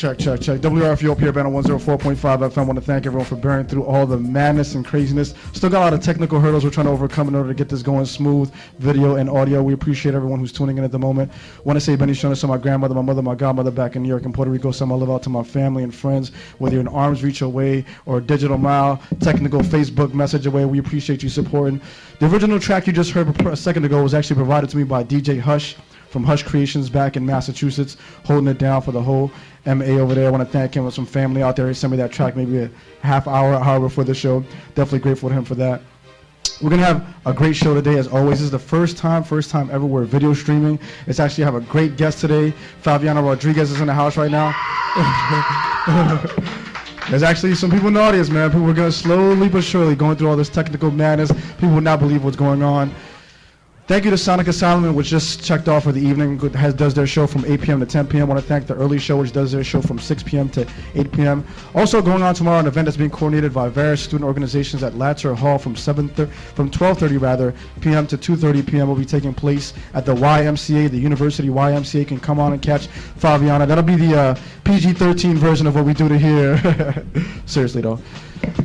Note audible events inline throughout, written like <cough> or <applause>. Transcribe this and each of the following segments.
check, check, check. WRFU here, Urbana 104.5 FM. I want to thank everyone for bearing through all the madness and craziness. Still got a lot of technical hurdles we're trying to overcome in order to get this going smooth, video and audio. We appreciate everyone who's tuning in at the moment. want to say Benny Shonas to my grandmother, my mother, my godmother back in New York and Puerto Rico. Send my love out to my family and friends, whether you're an arm's reach away or a digital mile, technical Facebook message away. We appreciate you supporting. The original track you just heard a second ago was actually provided to me by DJ Hush from Hush Creations back in Massachusetts, holding it down for the whole MA over there. I want to thank him with some family out there. He sent me that track maybe a half hour, hour before the show. Definitely grateful to him for that. We're gonna have a great show today, as always. This is the first time, first time ever we're video streaming. It's actually have a great guest today. Favianna Rodriguez is in the house right now. <laughs> There's actually some people in the audience, man. People are gonna slowly but surely going through all this technical madness. People will not believe what's going on. Thank you to Sonic Asylum, which just checked off for the evening, has, does their show from 8 p.m. to 10 p.m. I want to thank the early show, which does their show from 6 p.m. to 8 p.m. Also going on tomorrow, an event that's being coordinated by various student organizations at Latzer Hall from 7 from 12:30 rather p.m. to 2:30 p.m. will be taking place at the YMCA, the University YMCA. Can come on and catch Favianna. That'll be the uh, PG-13 version of what we do to here. <laughs> Seriously though,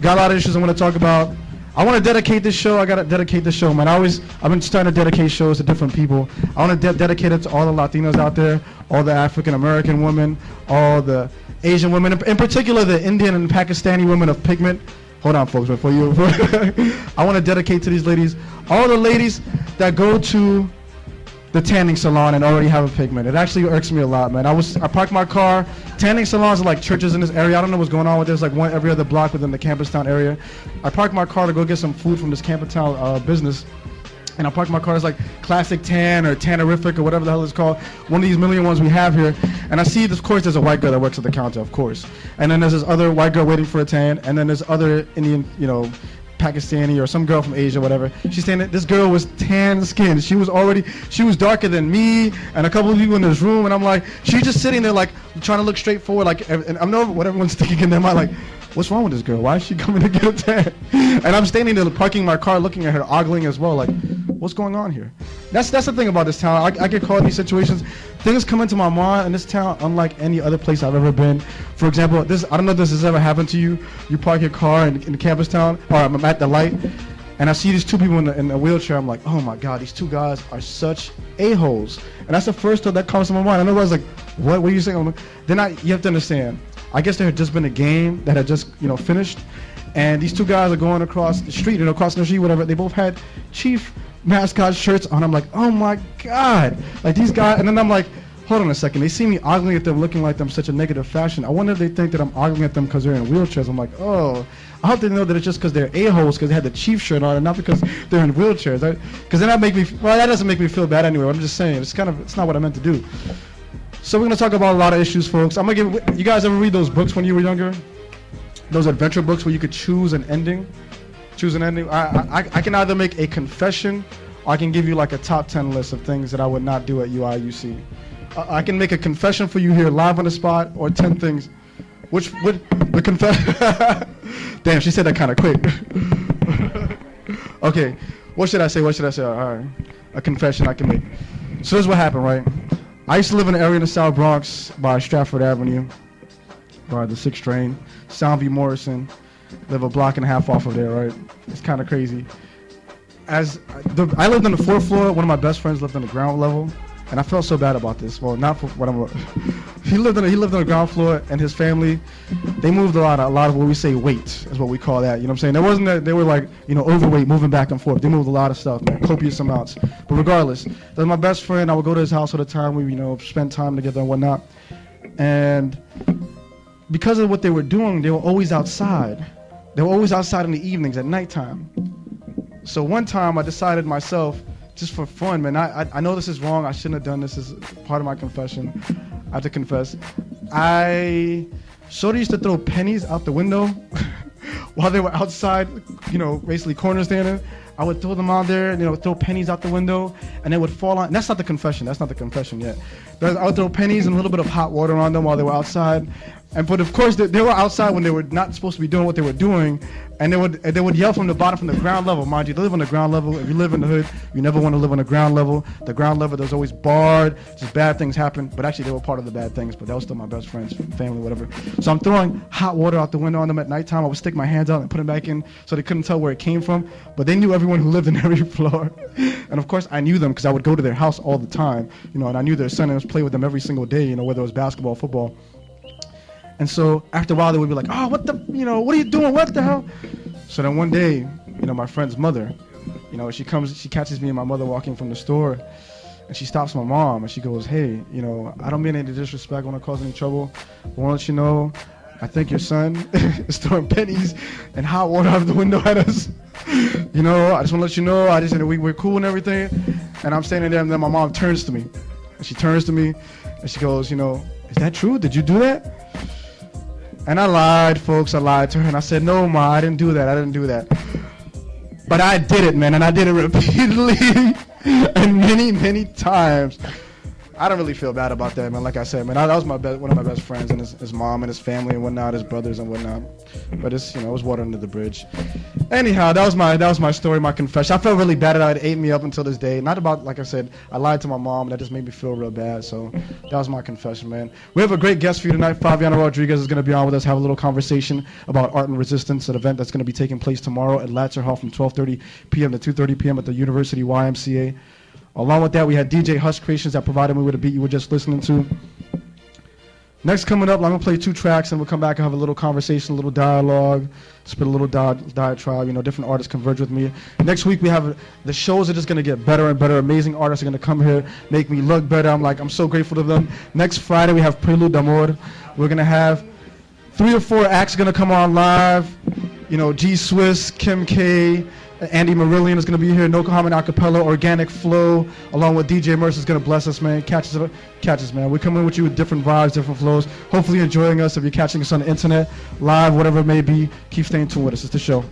got a lot of issues I want to talk about. I want to dedicate this show. I gotta dedicate this show, man. I always, I've been trying to dedicate shows to different people. I want to de- dedicate it to all the Latinos out there, all the African American women, all the Asian women, in particular the Indian and Pakistani women of pigment. Hold on, folks, before you. <laughs> I want to dedicate to these ladies, all the ladies that go to the tanning salon and already have a pigment. It actually irks me a lot, man. I was I parked my car. Tanning salons are like churches in this area. I don't know what's going on with this. Like one every other block within the campus town area. I parked my car to go get some food from this campus town uh, business. And I parked my car. It's like classic tan or tannerific or whatever the hell it's called. One of these million ones we have here. And I see, of course, there's a white girl that works at the counter, of course. And then there's this other white girl waiting for a tan. And then there's other Indian, you know, Pakistani or some girl from Asia, whatever. She's that this girl was tan skinned. She was already, she was darker than me and a couple of people in this room. And I'm like, she's just sitting there like trying to look straight forward. Like, and I'm know what everyone's <laughs> thinking in their mind. Like, what's wrong with this girl? Why is she <laughs> coming to get a tan? And I'm standing there parking my car looking at her, ogling as well. Like, what's going on here? That's that's the thing about this town. I, I get caught in these situations. Things come into my mind in this town unlike any other place I've ever been. For example, this I don't know if this has ever happened to you. You park your car in, in campus town, or I'm at the light, and I see these two people in, the, in a wheelchair. I'm like, oh my god, these two guys are such a holes. And that's the first thought that comes to my mind. And I was like, what? What are you saying? Then I, you have to understand. I guess there had just been a game that had just you know finished, and these two guys are going across the street, know, across the street, whatever. They both had Chief mascot shirts on. I'm like, oh my god, like these guys. And then I'm like, hold on a second. They see me ogling at them, looking like them such a negative fashion. I wonder if they think that I'm ogling at them because they're in wheelchairs. I'm like, oh, I hope they know that it's just because they're a holes because they had the chief shirt on, and not because they're in wheelchairs. Because then that make me well, that doesn't make me feel bad anyway. I'm just saying it's kind of it's not what I meant to do. So we're gonna talk about a lot of issues, folks. I'm gonna give you guys ever read those books when you were younger? Those adventure books where you could choose an ending choose an ending. I, I, I can either make a confession or I can give you like a top 10 list of things that I would not do at UIUC. I, uh, I can make a confession for you here live on the spot or 10 things. Which would the confession? <laughs> Damn, she said that kind of quick. <laughs> okay, what should I say? What should I say? All right, a confession I can make. So this is what happened, right? I used to live in an area in the South Bronx by Stratford Avenue, by the 6th train, Soundview Morrison live a block and a half off of there, right? It's kind of crazy. As the, I lived on the fourth floor, one of my best friends lived on the ground level, and I felt so bad about this. Well, not for what I'm. <laughs> he lived on the, he lived on the ground floor, and his family, they moved a lot. A lot of what we say weight is what we call that. You know what I'm saying? There wasn't that they were like you know overweight, moving back and forth. They moved a lot of stuff, man, copious amounts. But regardless, that's my best friend. I would go to his house all the time. We you know spend time together and whatnot, and because of what they were doing, they were always outside. They were always outside in the evenings at nighttime. So one time I decided myself, just for fun, man, I, I, I know this is wrong. I shouldn't have done this as part of my confession. I have to confess. I sort of used to throw pennies out the window <laughs> while they were outside, you know, basically corner standing. I would throw them out there, and, you know, throw pennies out the window, and they would fall on. that's not the confession. That's not the confession yet. I would throw pennies and a little bit of hot water on them while they were outside, And but of course they, they were outside when they were not supposed to be doing what they were doing, and they would they would yell from the bottom from the ground level. Mind you, they live on the ground level. If you live in the hood, you never want to live on the ground level. The ground level there's always barred, just bad things happen. But actually they were part of the bad things. But that was still my best friends, family, whatever. So I'm throwing hot water out the window on them at nighttime. I would stick my hands out and put them back in so they couldn't tell where it came from. But they knew everyone who lived in <laughs> every floor, and of course I knew them because I would go to their house all the time. You know, and I knew their son and I was play with them every single day. You know, whether it was basketball, football. And so after a while, they would be like, "Oh, what the, you know, what are you doing? What the hell?" So then one day, you know, my friend's mother, you know, she comes, she catches me and my mother walking from the store, and she stops my mom and she goes, "Hey, you know, I don't mean any disrespect, I want to cause any trouble, but want to let you know, I think your son <laughs> is throwing pennies and hot water out of the window at us. you know, I just want to let you know, I just said we, we're cool and everything." And I'm standing there, and then my mom turns to me, and she turns to me, and she goes, "You know, is that true? Did you do that?" And I lied, folks. I lied to her, and I said, "No, ma, I didn't do that. I didn't do that." But I did it, man, and I did it repeatedly <laughs> and many, many times. I don't really feel bad about that, man. Like I said, man, I, that was my best, one of my best friends, and his, his mom and his family and whatnot, his brothers and whatnot. But it's, you know, it was water under the bridge. Anyhow, that was my that was my story, my confession. I felt really bad that it ate me up until this day. Not about, like I said, I lied to my mom, that just made me feel real bad. So that was my confession, man. We have a great guest for you tonight. Favianna Rodriguez is going to be on with us, have a little conversation about art and resistance, an event that's going to be taking place tomorrow at Latzer Hall from 12:30 p.m. to 2:30 p.m. at the University YMCA. Along with that, we had DJ Hush Creations that provided me with a beat you were just listening to. Next coming up, I'm gonna play two tracks and we'll come back and have a little conversation, a little dialogue, spit a little di- diatribe. You know, different artists converge with me. Next week we have the shows are just gonna get better and better. Amazing artists are gonna come here, make me look better. I'm like, I'm so grateful to them. Next Friday we have Prelude d'Amour. We're gonna have three or four acts gonna come on live. You know, G Swiss, Kim K. Andy Marillion is going to be here. No Common Acapella, Organic Flow, along with DJ Mercer is going to bless us, man. Catch us, catch us, man. We're coming with you with different vibes, different flows. Hopefully, enjoying us. If you're catching us on the internet, live, whatever it may be, keep staying tuned with us. It's the show.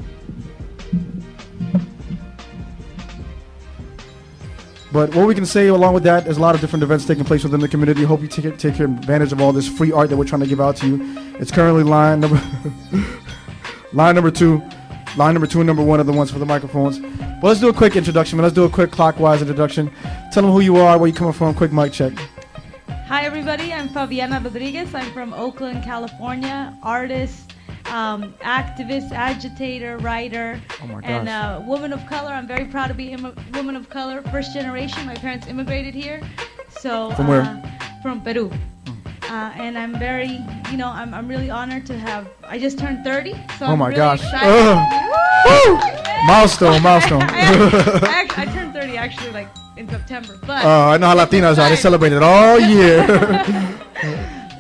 But what we can say along with that, there's a lot of different events taking place within the community. Hope you take take advantage of all this free art that we're trying to give out to you. It's currently line number <laughs> line number two. Line number two and number one are the ones for the microphones. Well, let's do a quick introduction. Let's do a quick clockwise introduction. Tell them who you are, where you're coming from. Quick mic check. Hi, everybody. I'm Favianna Rodriguez. I'm from Oakland, California. Artist, um, activist, agitator, writer, Oh and uh, woman of color. I'm very proud to be a woman of color. First generation. My parents immigrated here. So From where? Uh, from Peru. Uh, and I'm very, you know, I'm, I'm really honored to have. I just turned 30, so Oh I'm my really gosh. Milestone, milestone. <laughs> I, actually, I, <laughs> act- I turned 30 actually like in September, but Uh, I know how Latinos are. They celebrate it all year. <laughs>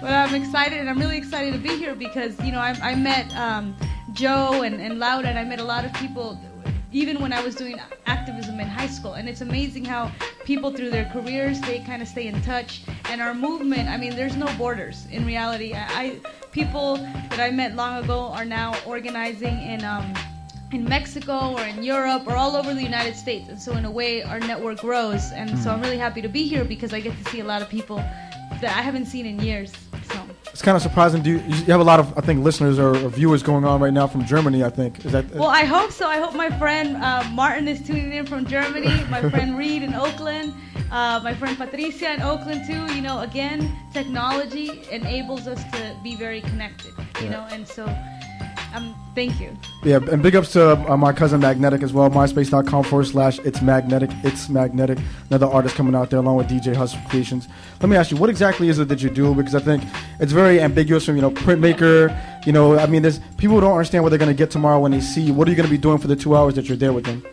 But I'm excited, and I'm really excited to be here because you know I, I met um, Joe and, and Laura, and I met a lot of people, even when I was doing activism in high school. And it's amazing how people through their careers they kind of stay in touch. And our movement, I mean, there's no borders in reality. I, I people that I met long ago are now organizing in. Um, in Mexico or in Europe or all over the United States. And so, in a way, our network grows. And so, I'm really happy to be here because I get to see a lot of people that I haven't seen in years. So, it's kind of surprising. Do you, you have a lot of, I think, listeners or, viewers going on right now from Germany? I think is that. well, I hope so. I hope my friend uh, Martin is tuning in from Germany. My friend <laughs> Reed in Oakland. Uh, my friend Patricia in Oakland too. You know, again, technology enables us to be very connected. You Yeah. know, and so, um, thank you. Yeah, and big ups to uh, my cousin Magnetic as well. MySpace.com forward slash It's Magnetic. It's Magnetic. Another artist coming out there along with DJ Hush Creations. Let me ask you, what exactly is it that you do? Because I think it's very ambiguous from, you know, printmaker. You know, I mean, there's people don't understand what they're going to get tomorrow when they see you. What are you going to be doing for the two hours that you're there with them?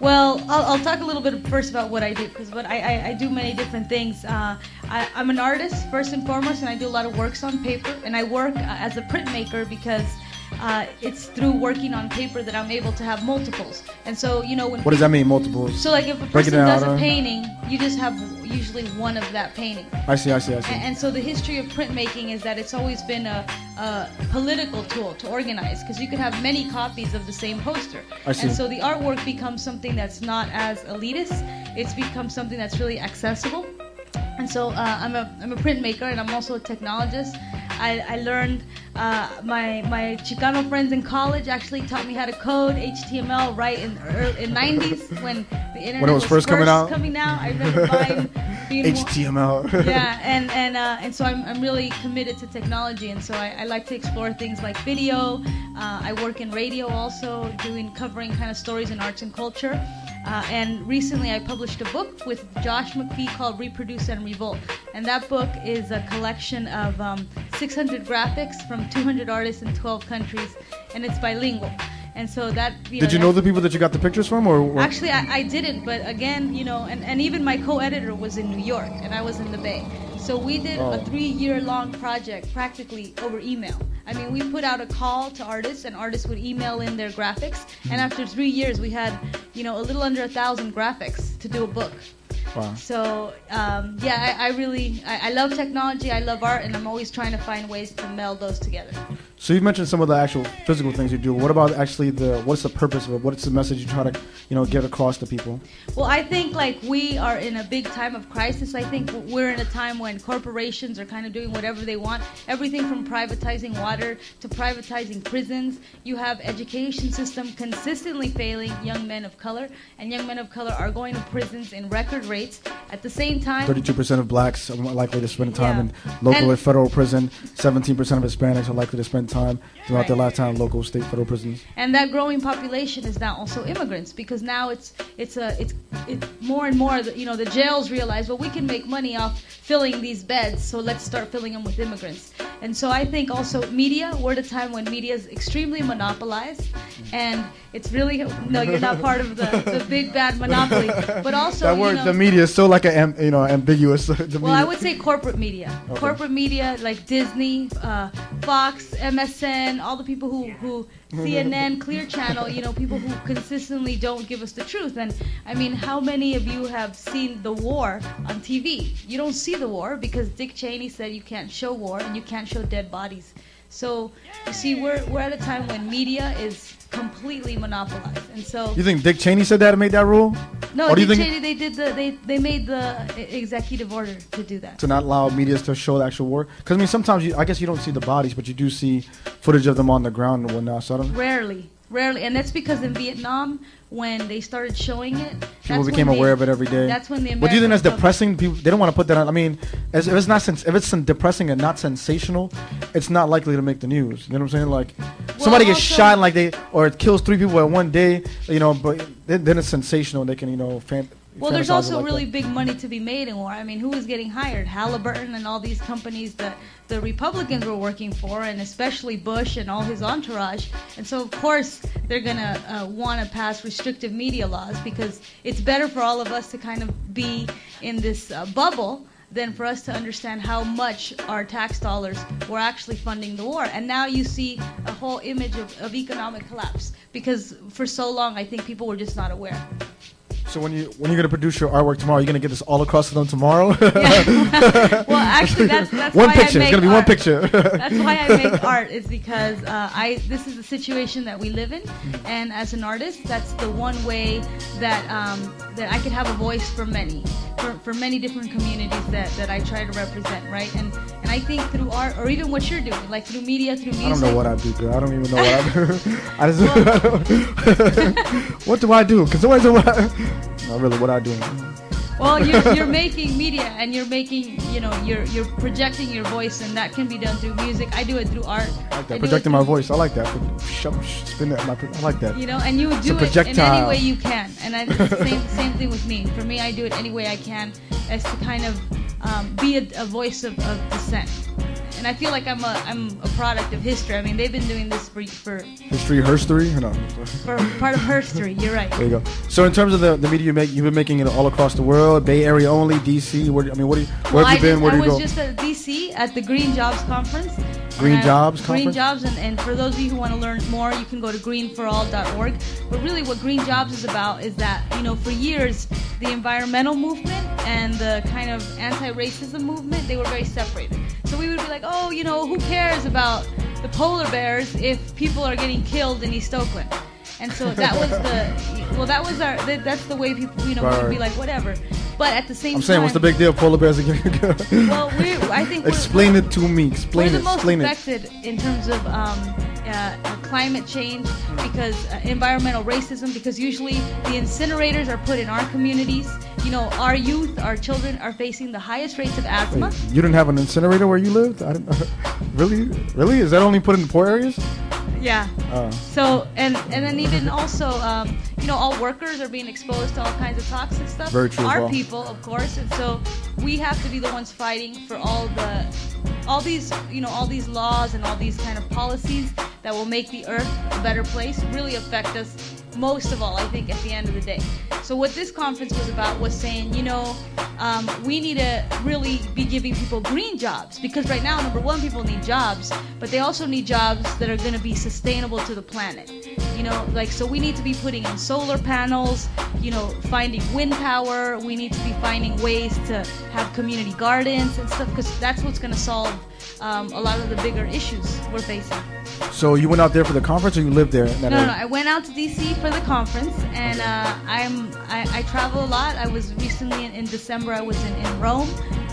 Well, I'll, I'll talk a little bit first about what I do because what I, I, I do many different things. Uh, I, I'm an artist first and foremost, and I do a lot of works on paper. And I work uh, as a printmaker because uh, it's through working on paper that I'm able to have multiples. And so, you know, when What does that mean, multiples? so like if a person does a painting, you just have usually one of that painting. I see, I see, I see. And, and so the history of printmaking is that it's always been a, a political tool to organize because you could have many copies of the same poster. I see. And so the artwork becomes something that's not as elitist. It's become something that's really accessible. And so uh, I'm a I'm a printmaker and I'm also a technologist. I, I learned uh, my my Chicano friends in college actually taught me how to code HTML right in early, in 90s when the internet When it was first coming out? Coming out, I remember buying <laughs> more- HTML. yeah, and and uh, and so I'm, I'm really committed to technology, and so I, I like to explore things like video. Uh, I work in radio also, doing covering kind of stories in arts and culture. Uh, and recently, I published a book with Josh MacPhee called "Reproduce and Revolt," and that book is a collection of um, 600 graphics from 200 artists in 12 countries, and it's bilingual. And so that you Did you know, the people that you got the pictures from, or or- Actually, I, I didn't, but again, you know, and, and even my co-editor was in New York, and I was in the Bay. So we did Oh. a three-year-long project practically over email. I mean, we put out a call to artists, and artists would email in their graphics. And hmm. after three years, we had, you know, a little under a thousand graphics to do a book. Wow. So um, yeah, I, I really I, I love technology. I love art, and I'm always trying to find ways to meld those together. So you've mentioned some of the actual physical things you do. What about actually the what's the purpose of it? What's the message you try to you know get across to people? Well, I think like we are in a big time of crisis. I think we're in a time when corporations are kind of doing whatever they want. Everything from privatizing water to privatizing prisons. You have education system consistently failing young men of color, and young men of color are going to prisons in record rates. At the same time, Thirty-two percent of blacks are more likely to spend time Yeah. in local And- and federal prison. Seventeen percent of Hispanics are likely to spend time throughout their lifetime in local, state, federal prisons. and that growing population is now also immigrants because now it's it's a it's it's more and more you know the jails realize well we can make money off filling these beds so let's start filling them with immigrants and so I think also media we're at a time when media is extremely monopolized mm-hmm. and it's really no you're not part of the, the big bad monopoly <laughs> but also that you word, know, the media, is so like a you know ambiguous. <laughs> well, I would say corporate media. Okay. Corporate media like Disney, uh, Fox, MSN, all the people who, who CNN, Clear Channel, you know, people who consistently don't give us the truth. And I mean, how many of you have seen the war on TV? You don't see the war because Dick Cheney said you can't show war and you can't show dead bodies. So you see, we're we're at a time when media is completely monopolized, and so You think Dick Cheney said that and made that rule? no, or do you Dick think- Cheney they did the they they made the executive order to do that. to not allow media to show the actual war? Because I mean, sometimes you, I guess you don't see the bodies, but you do see footage of them on the ground and whatnot. So I don't, Rarely, rarely, and that's because in Vietnam, when they started showing it, people became they- aware of it every day. That's when the But do you think that's depressing? People they don't want to put that on. I mean, as, if it's not sens- if it's depressing and not sensational, it's not likely to make the news. You know what I'm saying? Like somebody gets shot and like they or it kills three people at one day. You know, but then, then it's sensational. They can you know fan. Well, there's also like really that. big money to be made in war. I mean, who is getting hired? Halliburton and all these companies that the Republicans were working for, and especially Bush and all his entourage. And so, of course, they're gonna uh, want to pass restrictive media laws because it's better for all of us to kind of be in this uh, bubble than for us to understand how much our tax dollars were actually funding the war. And now you see a whole image of, of economic collapse because for so long I think people were just not aware. So when you when you're gonna produce your artwork tomorrow, you're gonna get this all across to them tomorrow. <laughs> Yeah. <laughs> well, actually, that's that's one why picture. I It's gonna be one picture. <laughs> That's why I make art is because uh, I this is the situation that we live in, and as an artist, that's the one way that um, that I could have a voice for many, for, for many different communities that, that I try to represent, right? And and I think through art or even what you're doing, like through media, through music. I don't know what I do, girl. I don't even know what I do. I just what do I do? Because somebody said what? I, not really. What I do? Well, you're, you're making media and you're making, you know, you're you're projecting your voice, and that can be done through music. I do it through art. I like that. it Projecting my voice. I like that. Spin that. My, I like that. You know, and you do it in any way you can. And I, it's the same, <laughs> same thing with me. For me, I do it any way I can as to kind of um, be a, a voice of, of dissent. And I feel like I'm a, I'm a product of history. I mean, they've been doing this for, for, History, history. No. for part of history. You're right. There you go. So in terms of the, the media you make, you've been making it all across the world, Bay Area only, DC. Where I mean, what do you, where Well, have I, you been? just, Where I do you was just at DC at the Green Jobs Conference. Green I- Jobs Green Conference? Jobs, and, and for those of you who want to learn more, you can go to greenforall.org. But really, what Green Jobs is about is that, you know, for years, the environmental movement and the kind of anti racism movement, they were very separated. So we would be like, oh, you know, who cares about the polar bears if people are getting killed in East Oakland? And so that was the well, that was our that, that's the way people you know Right, would be like whatever. But at the same I'm saying, what's the big deal? Polar bears are getting. killed. well, we I think. Explain it to me. Explain we're it. the most explain affected it. in terms of um, uh, climate change because uh, environmental racism. Because usually the incinerators are put in our communities. You know, our youth, our children are facing the highest rates of asthma. Wait, you didn't have an incinerator where you lived? I didn't, <laughs> really? Really? Is that only put in poor areas? Yeah. Uh. So and and then even also, um, you know, all workers are being exposed to all kinds of toxic stuff. Very true. Our well. people, of course, and so we have to be the ones fighting for all the, all these, you know, all these laws and all these kind of policies that will make the earth a better place. Really affect us most of all, I think, at the end of the day. So what this conference was about was saying, you know, um, we need to really be giving people green jobs because right now, number one, people need jobs, but they also need jobs that are going to be sustainable to the planet. You know, like so we need to be putting in solar panels, you know, finding wind power. We need to be finding ways to have community gardens and stuff because that's what's going to solve um, a lot of the bigger issues we're facing. So you went out there for the conference, or you lived there? no, no, no, I went out to DC for the conference, and uh, I'm I, I, travel a lot. I was recently in, in December. I was in, in Rome,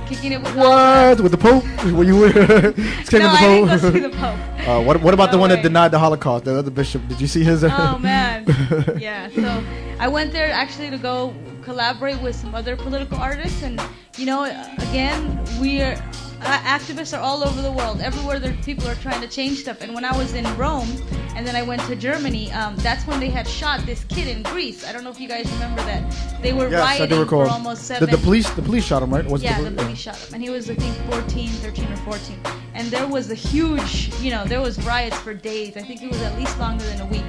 kicking it with what with the Pope? Were you with <laughs> <laughs> no, I didn't go see the Pope. <laughs> Uh, what what about no the one way. that denied the Holocaust? The other bishop? Did you see his? oh man, <laughs> yeah. So I went there actually to go collaborate with some other political artists, and you know, again, we're uh, activists are all over the world. Everywhere there, people are trying to change stuff. And when I was in Rome, and then I went to Germany, um, that's when they had shot this kid in Greece. I don't know if you guys remember that. They were yes, rioting for almost seven. The, the, police, the police shot him, right? Was yeah, the, the police shot him, and he was I think 14, 13 or 14. And there was a huge, you know, there was riots for days. I think it was at least longer than a week.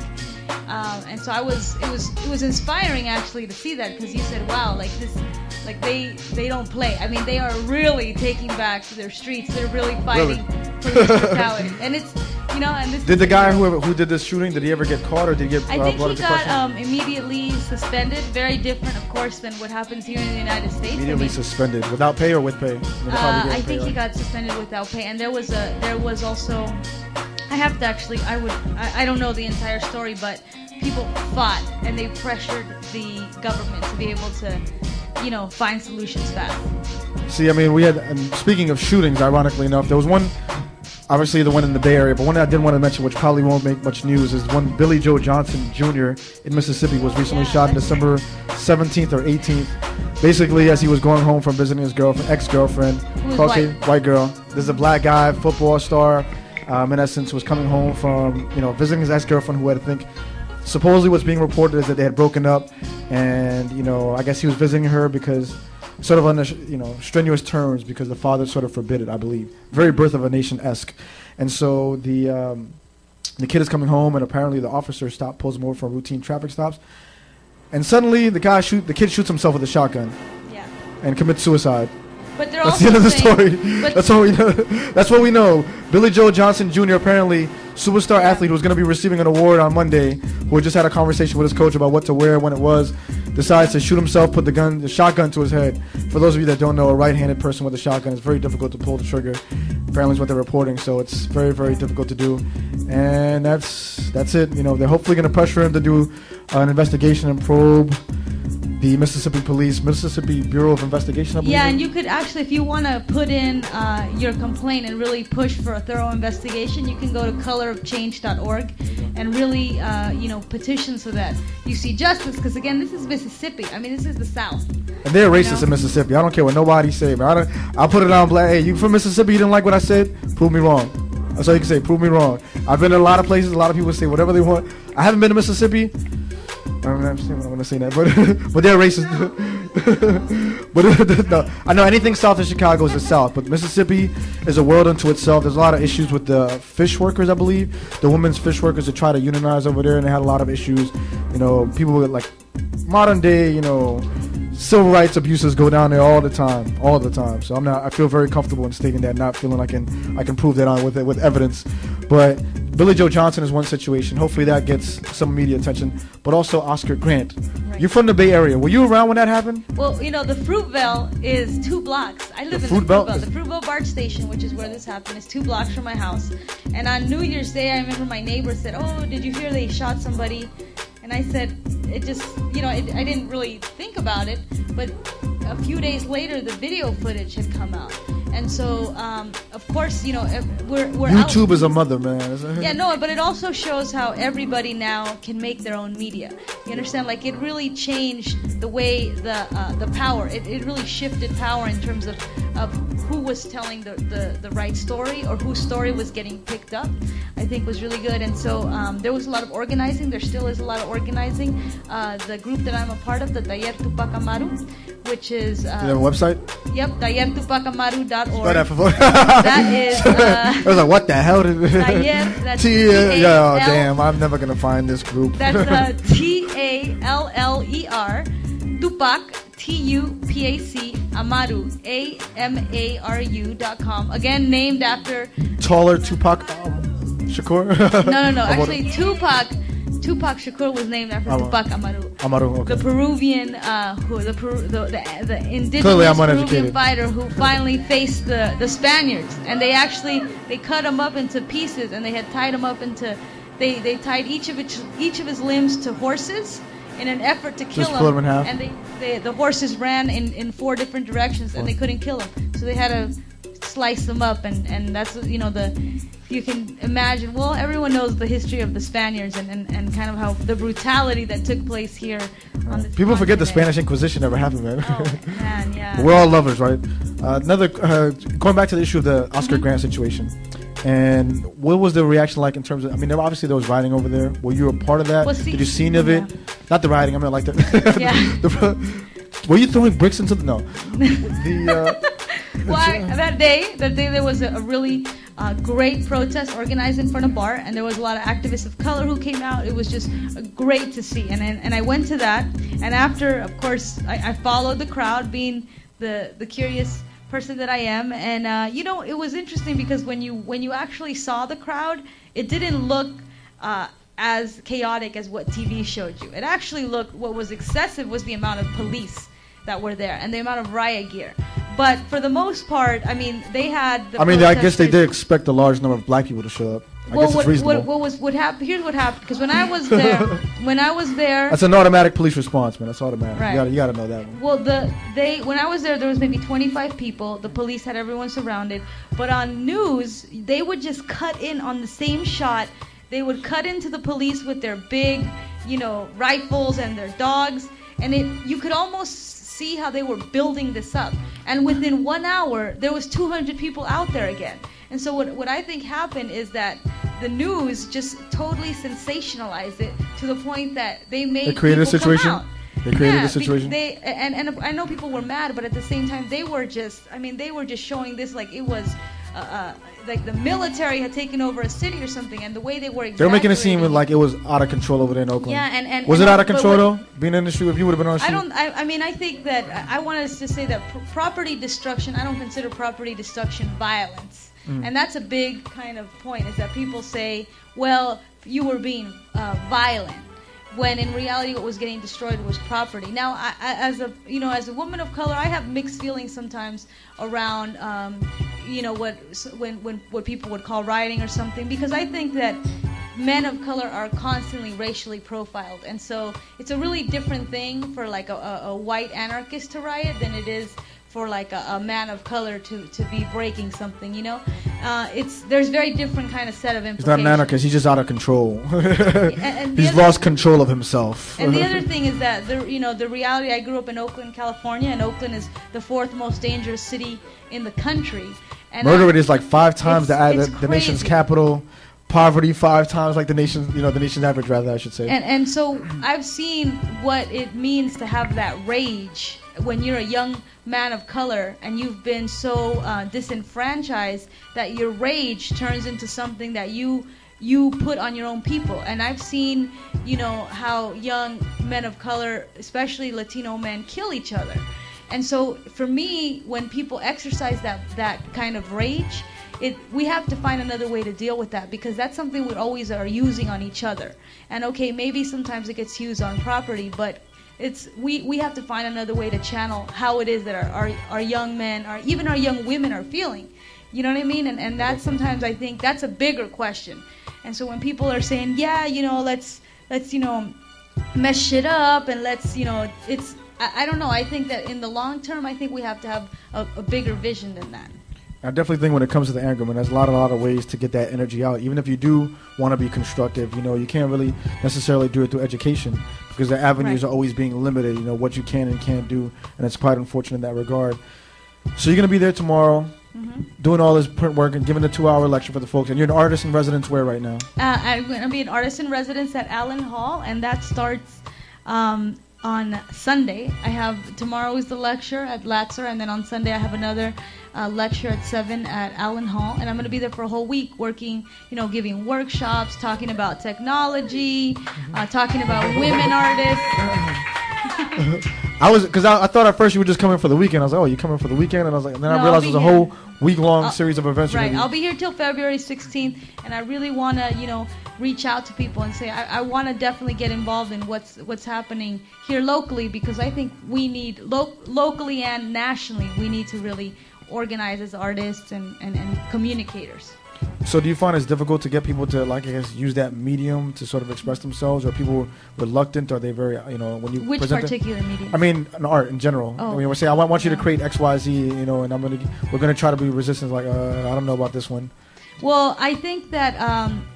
Um, and so I was, it was, it was inspiring actually to see that because you said, wow, like this, like they, they don't play. I mean, they are really taking back their streets. They're really fighting really? <laughs> police brutality, and it's, you know, and this. Did the guy who who did this shooting? Did he ever get caught, or did he get? I think he got um, immediately suspended. Very different, of course, than what happens here in the United States. Immediately I mean, suspended, without pay or with pay. Uh, I think pay, he got suspended without pay, and there was a there was also. I have to actually. I would. I, I don't know the entire story, but people fought and they pressured the government to be able to, you know, find solutions fast. See, I mean, we had. And speaking of shootings, ironically enough, there was one. Obviously, the one in the Bay Area, but one I didn't want to mention, which probably won't make much news, is one Billy Joe Johnson Jr. in Mississippi was recently shot in December 17th or 18th. Basically, as he was going home from visiting his girlfriend, ex-girlfriend, white. white girl. This is a black guy, football star. Um, in essence, was coming home from you know visiting his ex-girlfriend, who had I think supposedly what's being reported is that they had broken up, and you know I guess he was visiting her because sort of on the you know strenuous terms because the father sort of forbid it, I believe. Very birth of a nation esque, and so the um, the kid is coming home, and apparently the officer stop pulls him over for routine traffic stops, and suddenly the guy shoot the kid shoots himself with a shotgun, yeah. and commits suicide. But they're That's the end of the story. <laughs> That's all we know. That's what we know. Billy Joe Johnson Jr. apparently superstar athlete who's going to be receiving an award on Monday, who had just had a conversation with his coach about what to wear when it was, decides to shoot himself, put the gun, the shotgun to his head. For those of you that don't know, a right-handed person with a shotgun is very difficult to pull the trigger. Apparently, is what they're reporting. So it's very, very difficult to do. And that's that's it. You know, they're hopefully going to pressure him to do an investigation and probe the Mississippi Police, Mississippi Bureau of Investigation. Yeah, and you could actually, if you want to put in uh, your complaint and really push for a thorough investigation, you can go to colorofchange.org and really, uh, you know, petition so that you see justice. Because again, this is Mississippi. I mean, this is the South. And they're racist know? in Mississippi. I don't care what nobody say, man. I don't, I'll put it on black. Hey, you from Mississippi? You didn't like what I said? Prove me wrong. That's all you can say. Prove me wrong. I've been in a lot of places. A lot of people say whatever they want. I haven't been to Mississippi. I'm going to say that, but <laughs> but they're racist. <laughs> but <laughs> no, I know anything south of Chicago is the South, but Mississippi is a world unto itself. There's a lot of issues with the fish workers, I believe. The women's fish workers that try to unionize over there, and they had a lot of issues. You know, people with like modern day, you know, civil rights abuses go down there all the time, all the time. So I'm not. I feel very comfortable in stating that, not feeling I can I can prove that on with it with evidence. But Billy Joe Johnson is one situation. Hopefully that gets some media attention. But also Oscar Grant. Right. You're from the Bay Area. Were you around when that happened? Well, you know, the Fruitvale is two blocks. I live The in Fruit the Fruitvale. is- The Fruitvale BART station, which is where this happened, is two blocks from my house. And on New Year's Day, I remember my neighbor said, "Oh, did you hear they shot somebody?" And I said, "It just, you know, it, I didn't really think about it, but." A few days later, the video footage had come out. And so, um, of course, you know, we're, we're out- YouTube is a mother, man. yeah, no, but it also shows how everybody now can make their own media. You understand? Like it really changed the way the uh, the power. It, it really shifted power in terms of, of who was telling the, the, the right story or whose story was getting picked up. I think was really good. And so um, there was a lot of organizing. There still is a lot of organizing. Uh, the group that I'm a part of, the Taller Tupac Amaru, which is Do you have a uh, website? yep, tallertupacamaru.org. Spell that for That is, <laughs> uh, I was like, what the hell? Did <laughs> Taller, that's T- yeah, oh, damn, I'm never gonna find this group. That's uh, <laughs> T A L L E R, Tupac, T U P A C, Amaru, A M A R U dot com. Again, named after. Taller Tupac um, Shakur. No, no, no. Actually, Tupac. Tupac Shakur was named after. Tupac Amaru. Amaru. Okay. The Peruvian, uh, who the, Peru, the, the the indigenous Peruvian fighter who finally faced the, the Spaniards, and they actually they cut him up into pieces, and they had tied him up into they, they tied each of each, each of his limbs to horses in an effort to kill Just him? And they, they the horses ran in, in four different directions, and they couldn't kill him, so they had to slice them up, and, and that's you know the you can imagine. Well, everyone knows the history of the Spaniards and, and, and kind of how the brutality that took place here on this People forget the continent. Spanish Inquisition never happened, man. Oh man, <laughs> yeah. We're all lovers, right? Uh, another uh, going back to the issue of the Oscar Mm-hmm. Grant situation, and what was the reaction like in terms of? I mean, there, obviously there was rioting over there. Were you a part of that? Well, see- Did you see any of it? Not the rioting. I mean, like the. <laughs> Yeah. <laughs> the- were you throwing bricks into the no? the uh, Well, I, that day, that day there was a, a really uh, great protest organized in front of BART, and there was a lot of activists of color who came out. It was just uh, great to see, and and, and I went to that, and after, of course, I, I followed the crowd, being the the curious person that I am, and uh, you know, it was interesting because when you when you actually saw the crowd, it didn't look. Uh, as chaotic as what TV showed you. It actually looked what was excessive was the amount of police that were there and the amount of riot gear. But for the most part, I mean, they had. The I mean, I guess they did expect a large number of black people to show up. I well, guess what, it's reasonable. what, what was what happened? Here's what happened. Because when I was <laughs> there, when I was there, That's an automatic police response, man. That's automatic. Right. You gotta, you gotta know that one. Well, the they when I was there, there was maybe 25 people. The police had everyone surrounded. But on news, they would just cut in on the same shot. They would cut into the police with their big, you know, rifles and their dogs, and it you could almost see how they were building this up. And within one hour, there was 200 people out there again. And so what what I think happened is that the news just totally sensationalized it to the point that they made They created a situation? They created yeah, a situation? They and and I know people were mad, but at the same time, they were just. I mean, they were just showing this like it was. Uh, like the military had taken over a city or something, and the way they were. They were making it seem like it was out of control over there in Oakland. Yeah, and- and- was and it out of control though? Being in the street, if you would have been on the street. I don't. I, I mean, I think that I I want us to say that pr- property destruction. I don't consider property destruction violence, Mm. and that's a big kind of point. Is that people say, well, you were being uh, violent, when in reality, what was getting destroyed was property. Now, I, as a you know, as a woman of color, I have mixed feelings sometimes around. Um, you know what when when what people would call rioting or something because I think that men of color are constantly racially profiled and so it's a really different thing for like a, a, a white anarchist to riot than it is for like a, a man of color to, to be breaking something you know uh, it's there's very different kind of set of He's not an anarchist. He's just out of control. <laughs> and the He's other- lost control of himself. and the other thing is that the you know the reality. I grew up in Oakland, California, and Oakland is the fourth most dangerous city in the country. And Murder rate is like five times the, the, the nation's capital. Poverty five times like the nation's you know the nation's average rather I should say. And and so I've seen what it means to have that rage when you're a young man of color and you've been so uh, disenfranchised that your rage turns into something that you you put on your own people. And I've seen, you know, how young men of color, especially Latino men, kill each other. And so for me, when people exercise that that kind of rage, it we have to find another way to deal with that because that's something we always are using on each other. And okay, maybe sometimes it gets used on property, but it's we, we have to find another way to channel how it is that our, our, our young men or even our young women are feeling. You know what I mean? And and that's sometimes I think that's a bigger question. And so when people are saying, yeah, you know, let's let's you know mess shit up and let's you know it's I, I don't know. I think that in the long term, I think we have to have a, a bigger vision than that. I definitely think when it comes to the anger, man, there's a lot, a lot of ways to get that energy out. Even if you do want to be constructive, you know, you can't really necessarily do it through education because the avenues Right. are always being limited. You know what you can and can't do, and it's quite unfortunate in that regard. So you're gonna be there tomorrow, hmm doing all this print work and giving a two-hour lecture for the folks. And you're an artist in residence where right now? Uh, I'm going to be an artist in residence at Allen Hall, and that starts um, on Sunday. I have tomorrow is the lecture at Latzer, and then on Sunday I have another uh, lecture at seven at Allen Hall, and I'm going to be there for a whole week, working, you know, giving workshops, talking about technology, uh, talking about women artists. <laughs> I was because I, I thought at first you were just coming for the weekend. I was like, oh, you coming for the weekend? And I was like, and then No, I realized it was a here. whole week-long I'll- series of events. Right, I'll be- be here till February 16th, and I really want to, you know, reach out to people and say I, I want to definitely get involved in what's what's happening here locally because I think we need lo- locally and nationally we need to really organize as artists and, and, and communicators. So do you find it's difficult to get people to like I guess use that medium to sort of express themselves? Or are people reluctant? Are they very you know when you Which present particular medium? I mean, in art in general. Oh. I mean, we're saying I want, want you to create X, Y, Z, you know, and I'm gonna we're gonna try to be resistant. Like, uh, I don't know about this one. Well, I think that um,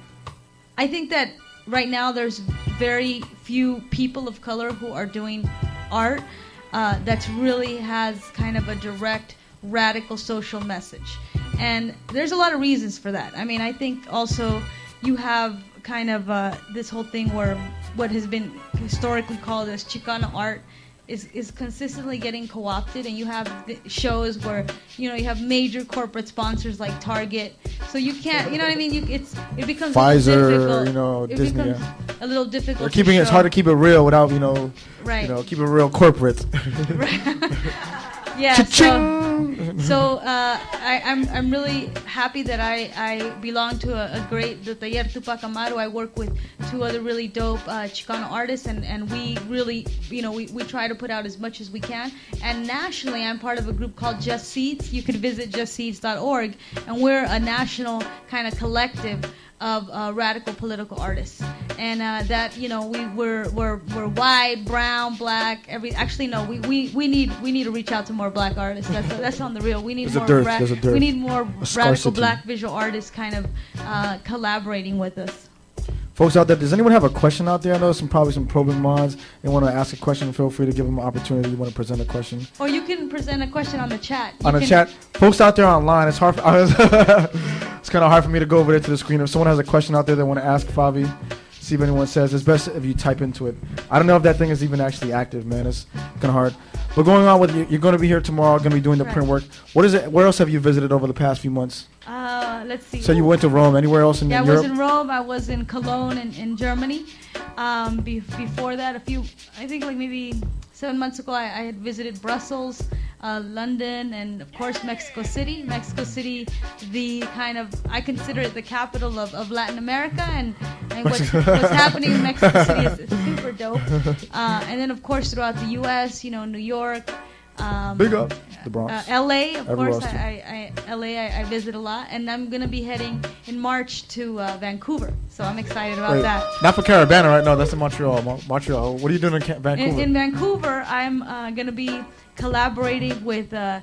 I think that right now there's very few people of color who are doing art uh, that really has kind of a direct radical social message, and there's a lot of reasons for that. I mean, I think also you have kind of uh, this whole thing where what has been historically called as Chicano art is, is consistently getting co-opted and you have shows where you know you have major corporate sponsors like Target so you can't you know what I mean you it's it becomes a little Pfizer, difficult. you know, it Disney, yeah. a little difficult They're keeping it, it's hard to keep it real without you know, right you know, keep it real corporate. <laughs> <laughs> yeah so, Cha-ching! so uh, I, I'm, I'm really happy that I, I belong to a, a great the Taller Tupac Amaru. I work with two other really dope uh, Chicano artists, and, and we really, you know, we, we try to put out as much as we can. And nationally, I'm part of a group called Just Seeds. You can visit justseeds.org, and we're a national kind of collective of uh, radical political artists, and uh, that you know we we're, we're we're white, brown, black. Every actually no, we, we, we need we need to reach out to more black artists. That's that's on the real. We need There's more dearth, ra- there's a dearth. we need more radical black visual artists kind of uh, collaborating with us. Folks out there, does anyone have a question out there? I know some probably some probing mods. They want to ask a question. Feel free to give them an opportunity. You want to present a question Or you can present a question on the chat. You on the chat. Folks out there online, it's hard. For, <laughs> it's kind of hard for me to go over there to the screen. If someone has a question out there they want to ask Favi, see if anyone says. It's best if you type into it. I don't know if that thing is even actually active, man. It's kind of hard. But going on with you, you're going to be here tomorrow. Going to be doing the Right. print work. What is it? Where else have you visited over the past few months? Uh, let's see. So you went to Rome. Anywhere else in Yeah, I Europe? was in Rome. I was in Cologne in, in Germany. Um, be, before that, a few, I think like maybe seven months ago, I, I had visited Brussels, uh, London, and of course Mexico City. Mexico City, the kind of I consider it the capital of, of Latin America, and, and what's, <laughs> what's happening in Mexico City is, is super dope. Uh, and then of course throughout the U.S., you know, New York. Um, Big up the Bronx. uh, LA, of Everywhere course. I, I, I, LA, I, I visit a lot, and I'm gonna be heading in March to uh, Vancouver, so I'm excited about Wait, that. Not for Caravana, right? No, that's in Montreal. Mo- Montreal. What are you doing in Ca- Vancouver? In, in Vancouver, I'm uh, gonna be collaborating with uh,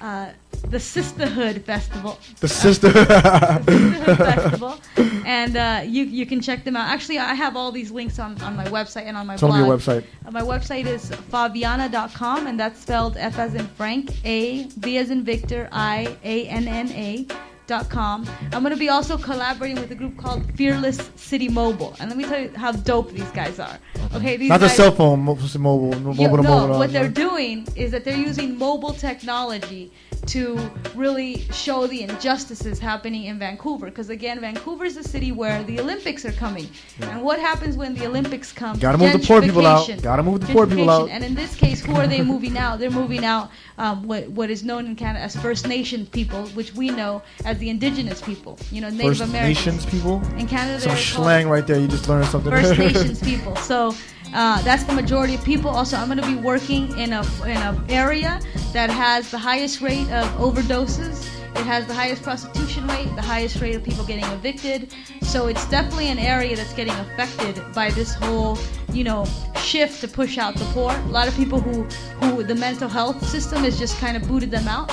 uh, the Sisterhood Festival. the sister. <laughs> Sisterhood <laughs> Festival, and uh, you you can check them out. Actually, I have all these links on, on my website and on my Tell blog. them your website. Uh, my website is favianna.com, and that's spelled F as in Frank, A, V as in Victor, I, A, N, N, A. Dot com. I'm going to be also collaborating with a group called Fearless City Mobile, and let me tell you how dope these guys are. Okay, these Not the guys, cell phone, mobile, mobile yeah, to no, mobile. what they're doing is that they're using mobile technology to really show the injustices happening in Vancouver. Because again, Vancouver is a city where the Olympics are coming, and what happens when the Olympics come? Gotta move the poor people out. Gotta move the poor people out. And in this case, who are they moving out? They're moving out um, what, what is known in Canada as First Nation people, which we know as the indigenous people. You know, Native First Americans. Nations people. In Canada, Some slang right there. You just learned something. First <laughs> Nations people. So uh, that's the majority of people. Also, I'm going to be working in a in an area that has the highest rate of overdoses It has the highest prostitution rate, the highest rate of people getting evicted. So it's definitely an area that's getting affected by this whole, you know, shift to push out the poor. A lot of people who, who the mental health system has just kind of booted them out.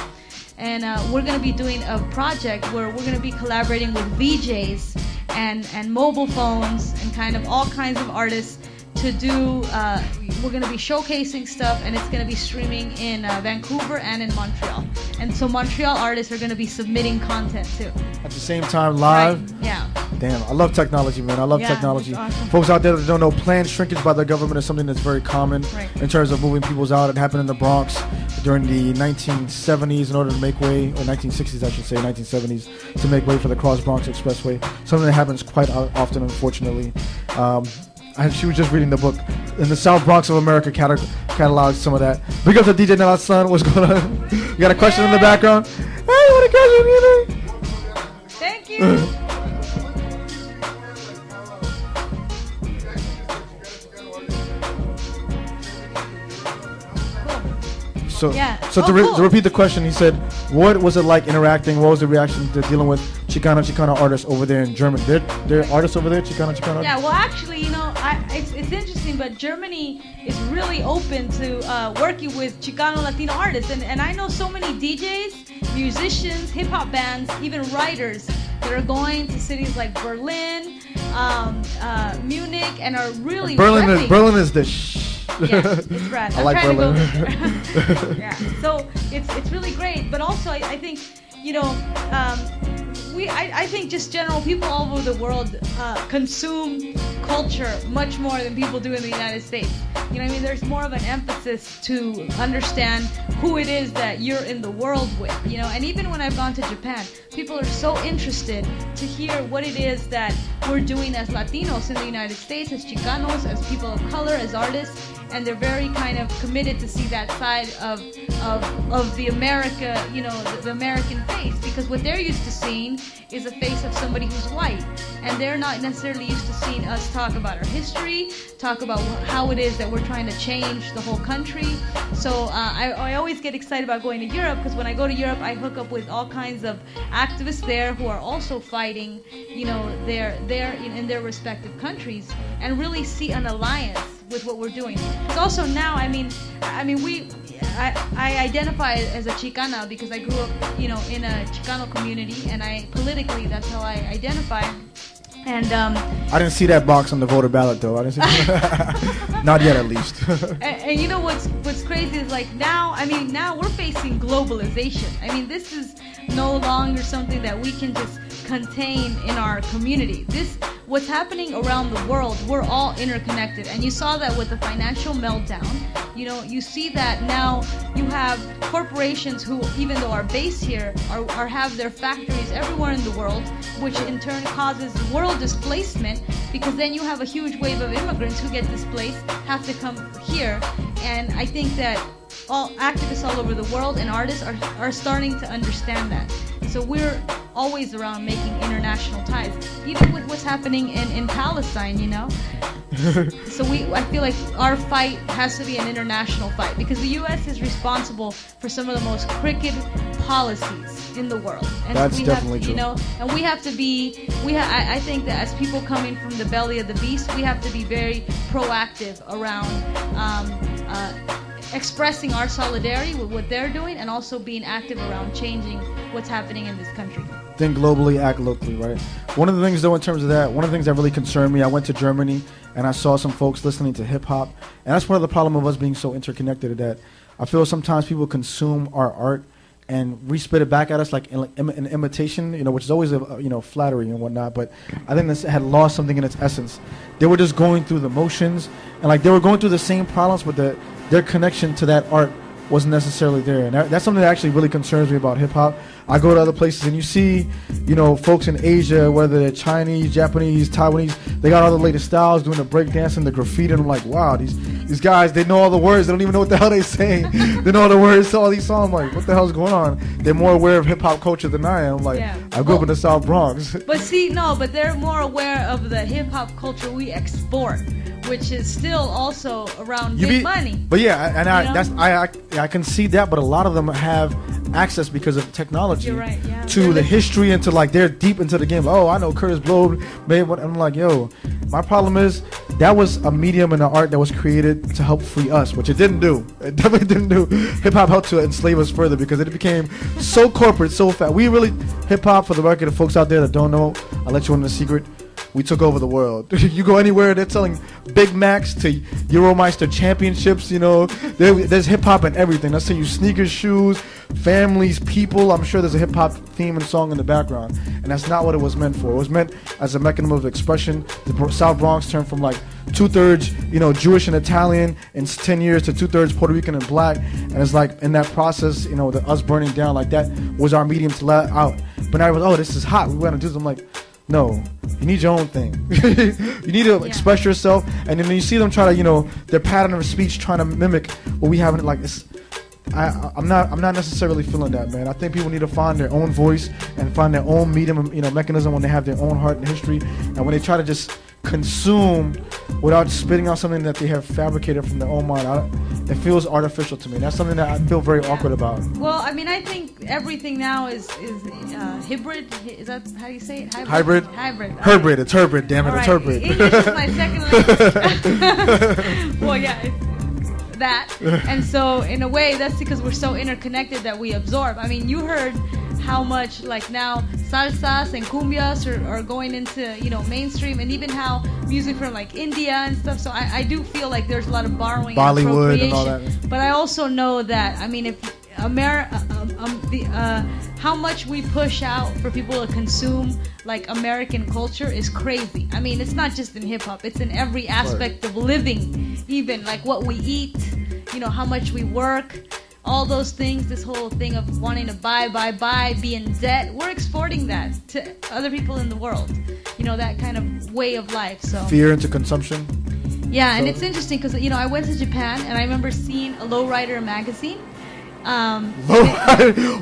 And uh, we're going to be doing a project where we're going to be collaborating with VJs and, and mobile phones and kind of all kinds of artists to do. Uh, we're going to be showcasing stuff, and it's going to be streaming in uh, Vancouver and in Montreal. And so Montreal artists are going to be submitting content too. At the same time, live. Right? Yeah. Damn, I love technology, man. I love Yeah, technology. awesome. Folks out there that don't know, planned shrinkage by the government is something that's very common Right. in terms of moving people's out. It happened in the Bronx during the 1970s in order to make way, or 1960s, I should say, 1970s, to make way for the Cross Bronx Expressway. Something that happens quite often, unfortunately. Um, and she was just reading the book. In the South Bronx of America cata- catalogs some of that. Big up to DJ Nelly's son. What's going <laughs> on? you got a question in the background? Hey, what a question, you? Thank you. So, Yeah. so Oh, to, re- cool. to repeat the question, he said, "What was it like interacting? What was the reaction to dealing with Chicano Chicano artists over there in Germany? They're, they're artists over there, Chicano Chicano. Yeah, well, actually, you know, I, it's, it's interesting, but Germany is really open to uh, working with Chicano Latino artists. And, and I know so many DJs, musicians, hip hop bands, even writers that are going to cities like Berlin, um, uh, Munich, and are really Berlin is Berlin is the sh. yeah, it's <laughs> rad. I I'm like trying Berlin. to go there. <laughs> <laughs> yeah, so it's it's really great, but also I, I think you know um, we I, I think just general people all over the world uh, consume culture much more than people do in the United States. You know, I mean, there's more of an emphasis to understand who it is that you're in the world with. You know, and even when I've gone to Japan, people are so interested to hear what it is that we're doing as Latinos in the United States, as Chicanos, as people of color, as artists and they're very kind of committed to see that side of of, of the America, you know, the, the American face because what they're used to seeing is a face of somebody who's white, and they're not necessarily used to seeing us talk about our history, talk about how it is that we're trying to change the whole country. So uh, I, I always get excited about going to Europe because when I go to Europe, I hook up with all kinds of activists there who are also fighting, you know, their their in, in their respective countries, and really see an alliance with what we're doing. Because also now, I mean, I mean, we, I, I identify as a Chicana because I grew up, you know, in a Chicano community, and I politically that's how I identify. And um, I didn't see that box on the voter ballot though. I didn't see. <laughs> <laughs> Not yet, at least. and, and you know what's what's crazy is like now I mean now we're facing globalization. I mean this is no longer something that we can just contain in our community. This what's happening around the world, we're all interconnected. And you saw that with the financial meltdown. You know, you see that now you have corporations who even though are based here are, are have their factories everywhere in the world, which in turn causes world displacement because then you have a huge wave of immigrants who get displaced, have to come here. And I think that all activists all over the world and artists are, are starting to understand that. So we're always around making international ties, even with what's happening in, in Palestine, you know? <laughs> so we I feel like our fight has to be an international fight because the US is responsible for some of the most crooked policies in the world. And That's we definitely have to, true. you know, and we have to be we ha- I, I think that as people coming from the belly of the beast, we have to be very proactive around um, uh, expressing our solidarity with what they're doing and also being active around changing what's happening in this country. Think globally, act locally, right? One of the things, though, in terms of that, one of the things that really concerned me, I went to Germany and I saw some folks listening to hip hop, and that's one of the problem of us being so interconnected. That I feel sometimes people consume our art and respit it back at us like an imitation, you know, which is always a, you know flattery and whatnot. But I think this had lost something in its essence. They were just going through the motions, and like they were going through the same problems, but the, their connection to that art wasn't necessarily there, and that, that's something that actually really concerns me about hip hop. I go to other places and you see, you know, folks in Asia, whether they're Chinese, Japanese, Taiwanese, they got all the latest styles, doing the breakdancing, the graffiti, and I'm like, wow, these these guys, they know all the words, they don't even know what the <laughs> hell they're saying. <laughs> they know all the words to all these songs. I'm like, what the hell's going on? They're more aware of hip hop culture than I am. Like, Yeah. I grew up in the South Bronx. But see, no, but they're more aware of the hip hop culture we export, which is still also around you big money. But yeah, and I, know? that's I, I I can see that, but a lot of them have access because of technology right, yeah. to They're the history and to like they're deep into the game. Oh, I know Kurtis Blow, man. What I'm like, yo, my problem is that was a medium and an art that was created to help free us, which it didn't do. It <laughs> definitely didn't do. Hip hop helped to enslave us further because it became so corporate, so fat. We really hip hop for the record. The folks out there that don't know, I'll let you in the secret. We took over the world. <laughs> you go anywhere, they're selling Big Macs to Euromeister championships. You know, there, there's hip hop and everything. Let's say you sneakers, shoes, families, people. I'm sure there's a hip hop theme and song in the background, and that's not what it was meant for. It was meant as a mechanism of expression. The South Bronx turned from like two thirds, you know, Jewish and Italian in 10 years to two thirds Puerto Rican and black. And it's like in that process, you know, the, us burning down like that was our medium to let out. But now it was, oh, this is hot. We want to do. I'm like, no, you need your own thing. <laughs> you need to Yeah. express yourself. And then you see them try to, you know, their pattern of speech trying to mimic what we have in it. Like this, I, I'm not, I'm not necessarily feeling that, man. I think people need to find their own voice and find their own medium, you know, mechanism when they have their own heart and history, and when they try to just consume without spitting out something that they have fabricated from their own mind. I, it feels artificial to me. That's something that I feel very awkward about. Well, I mean, I think everything now is is uh, hybrid. Is that how you say it? Hybrid? Hybrid. Herbrid, it's Herbrid, damn it, All it's right. Herbrid. English is my second <laughs> language. <laughs> well, yeah, it's that. <laughs> And so, in a way, that's because we're so interconnected that we absorb. I mean, you heard how much, like now, salsas and cumbias are, are going into, you know, mainstream, and even how music from like India and stuff. So I, I do feel like there's a lot of borrowing, Bollywood and and all appropriation. But I also know that, I mean, if America, um, um, the, uh, how much we push out for people to consume like American culture is crazy. I mean, it's not just in hip hop; it's in every aspect of living, even like what we eat, you know, how much we work, all those things. This whole thing of wanting to buy, buy, buy, be in debt. We're exporting that to other people in the world. You know, that kind of way of life. So. Fear into consumption. Yeah, and it's interesting because you know I went to Japan and I remember seeing a lowrider magazine. Um,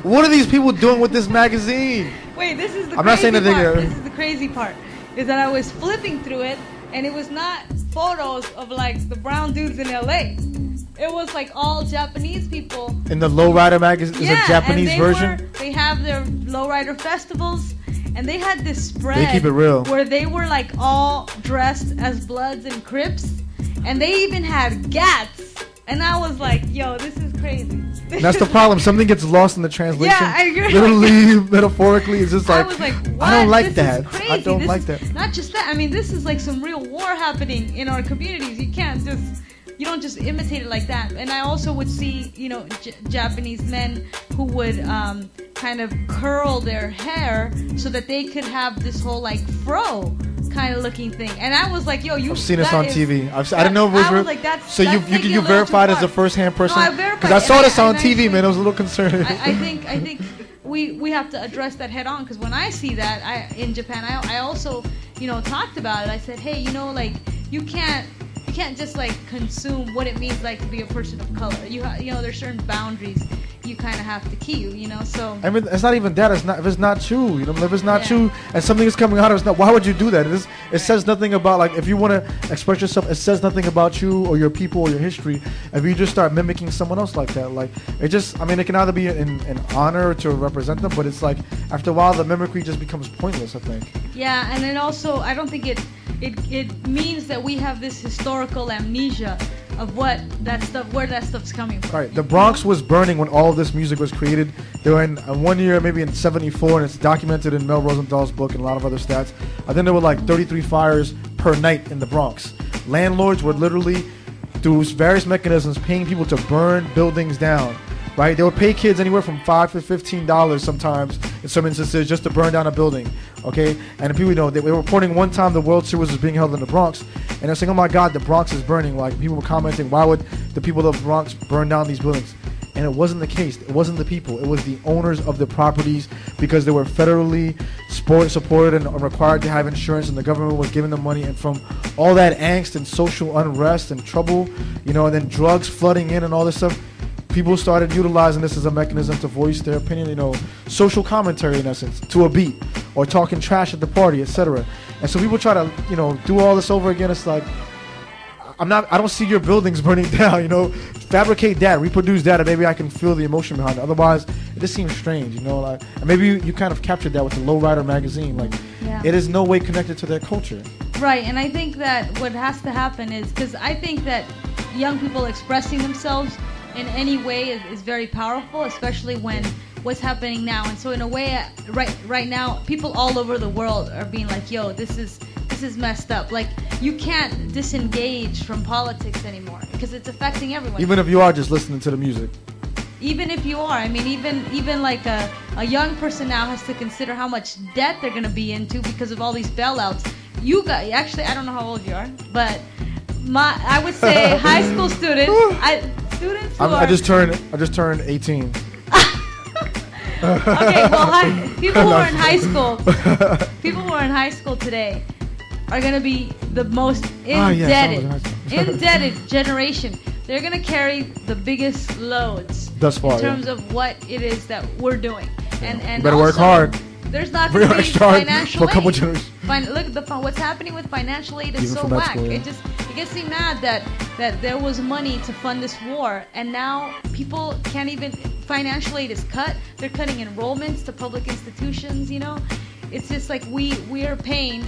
what are these people doing with this magazine? wait, this is the I'm not crazy saying part. This is the crazy part is that I was flipping through it and it was not photos of like the brown dudes in LA. It was like all Japanese people. In the Lowrider magazine, is yeah, a Japanese and they version. Were, they have their lowrider festivals. And they had this spread They keep it real. where they were like all dressed as Bloods and Crips, and they even had gats. And I was like, "Yo, this is crazy." That's the problem. Something gets lost in the translation. Yeah, I agree. Literally, metaphorically, it's just like, I was like? I don't like this that. I don't This like that. Not just that. I mean, this is like some real war happening in our communities. You can't just, you don't just imitate it like that. And I also would see, you know, J- Japanese men who would um, kind of curl their hair so that they could have this whole like fro kind of looking thing. And I was like, yo, you. I've seen this on is- TV. I've, I didn't know it was. I real- was like, that's. so you that's you taking you verified as a first-hand person? I verified, Because I and saw I- this on TV, man. I was a little concerned. I, I think I think we we have to address that head on because when I see that I in Japan I, I also you know talked about it I said hey you know like you can't you can't just like consume what it means like to be a person of color you ha- you know there's certain boundaries you kind of have to keep you know so I mean, it's not even that. It's not if it's not true. You know, if it's not Yeah. true and something is coming out, of it's not. Why would you do that? It, is, it says nothing about like if you want to express yourself. It says nothing about you or your people or your history. If you just start mimicking someone else like that, like it just. I mean, it can either be an, an honor to represent them, but it's like after a while the mimicry just becomes pointless. I think. yeah and then also I don't think it it it means that we have this historical amnesia of what that stuff where that stuff's coming from All right, the Bronx was burning when all this music was created. They were in uh, one year, maybe in '74, and it's documented in Mel Rosenthal's book and a lot of other stats. I think there were like 33 fires per night in the Bronx. Landlords were literally, through various mechanisms, paying people to burn buildings down. Right? They would pay kids anywhere from five to fifteen dollars sometimes in some instances just to burn down a building. Okay, and people you know they were reporting one time the World Series was being held in the Bronx, and they're saying, "Oh my God, the Bronx is burning!" Like people were commenting, "Why would the people of the Bronx burn down these buildings?" And it wasn't the case. It wasn't the people. It was the owners of the properties because they were federally support, supported and required to have insurance, and the government was giving them money. And from all that angst and social unrest and trouble, you know, and then drugs flooding in and all this stuff, people started utilizing this as a mechanism to voice their opinion, you know, social commentary in essence, to a beat, or talking trash at the party, etc. And so people try to, you know, do all this over again. It's like, I'm not. I don't see your buildings <laughs> burning down. You know, fabricate that, reproduce that, and maybe I can feel the emotion behind it. Otherwise, it just seems strange. You know, like and maybe you, you kind of captured that with the Lowrider magazine. Like, Yeah. it is no way connected to their culture. Right, and I think that what has to happen is because I think that young people expressing themselves in any way is, is very powerful, especially when what's happening now. And so, in a way, uh, right right now, people all over the world are being like, "Yo, this is this is messed up." Like you can't disengage from politics anymore because it's affecting everyone. Even if you are just listening to the music. even if you are i mean even even like a, a young person now has to consider how much debt they're going to be into because of all these bailouts you got actually i don't know how old you are but my i would say <laughs> high school students I, students who I'm, are I just turned. I just turned 18. <laughs> okay well high, <laughs> people who are in high school <laughs> people who are in high school today are going to be the most Ah, indebted in high indebted generation they're going to carry the biggest loads Thus far, in yeah. terms of what it is that we're doing. And and better work hard. There's not going to be financial for a couple aid. generations. Fin- look, the what's happening with financial aid is Even so whack. school, yeah. It just it gets me mad that that there was money to fund this war, and now people can't even. Financial aid is cut. They're cutting enrollments to public institutions. You know, it's just like we we are paying,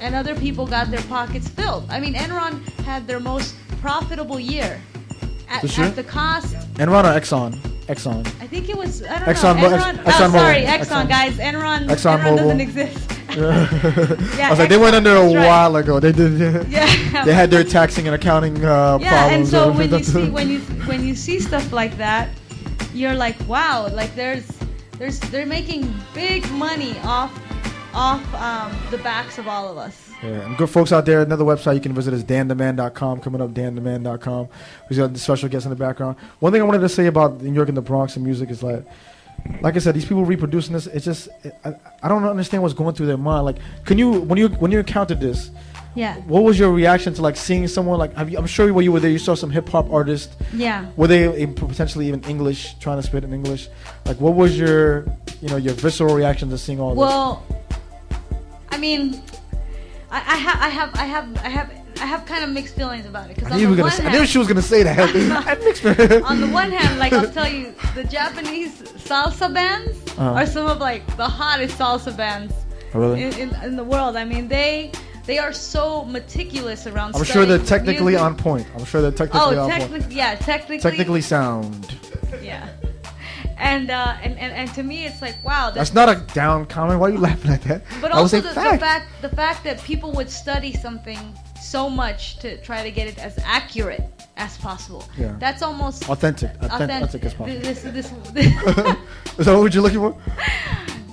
and other people got their pockets filled. I mean, Enron had their most profitable year. At, year? at the cost Enron or Exxon? Exxon. I think it was I don't Exxon know. Mo- Enron. Ex- Exxon oh, sorry, Exxon, Exxon. guys. Enron. Exxon Enron doesn't Mobil. exist. <laughs> <laughs> I was like, they went under a right. while ago. They did. <laughs> Yeah. They had their taxing and accounting uh, yeah, problems. and so when you see when you when you see stuff like that, you're like, wow, like there's there's they're making big money off off um, the backs of all of us. Yeah, and good folks out there, another website you can visit is dandemand.com. Coming up, dandemand.com. We've got the special guest in the background. One thing I wanted to say about New York and the Bronx and music is like, like I said, these people reproducing this. It's just, I, I don't understand what's going through their mind. Like, can you when you when you encountered this, Yeah. what was your reaction to like seeing someone like? Have you, I'm sure when you were there, you saw some hip hop artists. Yeah. Were they potentially even English, trying to spit in English? Like, what was your, you know, your visceral reaction to seeing all this? Well, I mean, I, I have I have I have I have I have kind of mixed feelings about it because I on the one gonna I hand, knew she was gonna say that. <laughs> I had mixed feelings. on the one hand, like I'll tell you, the Japanese salsa bands Uh-huh. are some of like the hottest salsa bands Oh, really? in, in, in the world. I mean, they they are so meticulous around. I'm sure they're technically music. on point. I'm sure they're technically Oh, on point. technically, yeah, technically, Technically sound. yeah. And, uh, and and and to me, it's like wow. That's not a down comment. Why are you laughing at that? But I was also the, fact. the fact the fact that people would study something so much to try to get it as accurate as possible. Yeah. That's almost Authentic. Authentic, authentic. authentic as possible. This, this, this, <laughs> <laughs> Is that what you're looking for?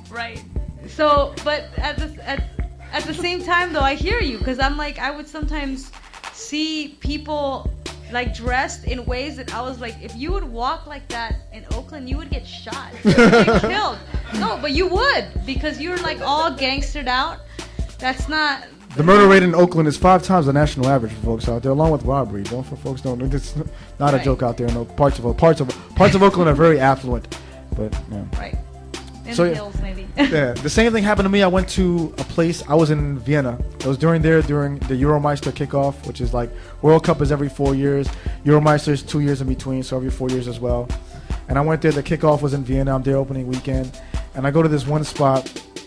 right. So, but at the at, at the same time though, I hear you because I'm like I would sometimes see people like dressed in ways that I was like, if you would walk like that in Oakland, you would get shot, <laughs> you would get killed. No, but you would because you're like all gangstered out. That's not. The murder rate in Oakland is five times the national average for folks out there, along with robbery. Don't for folks don't. It's not a joke out there. No parts of parts of parts of Oakland are very affluent, but yeah. Right. In So, the yeah. hills, maybe. <laughs> yeah, the same thing happened to me. I went to a place. I was in Vienna. It was during there during the Euromeister kickoff, which is like World Cup is every four years. Euromeister is two years in between, so every four years as well. And I went there. The kickoff was in Vienna. I'm there opening weekend, and I go to this one spot.